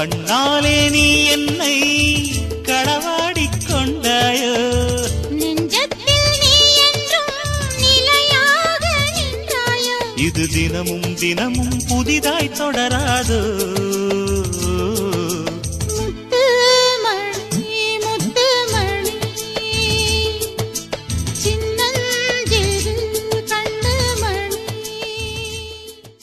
கண்ணாலே நீ என்னை களவாடிக் கொண்டாயோ? இது தினமும் தினமும் புதிதாய் தொடராதோ?